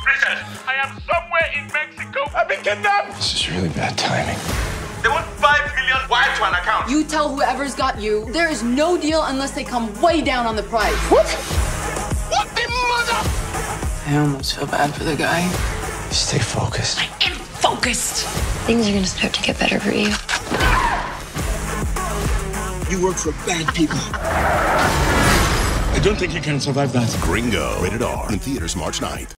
Princess, I am somewhere in Mexico. I've been kidnapped. This is really bad timing. They want five million wired to an account. You tell whoever's got you, there is no deal unless they come way down on the price. What? What the mother? I almost feel bad for the guy. Stay focused. I am focused. Things are gonna start to get better for you. You work for bad people. I don't think you can survive that. Gringo. Rated R. In theaters March 9th.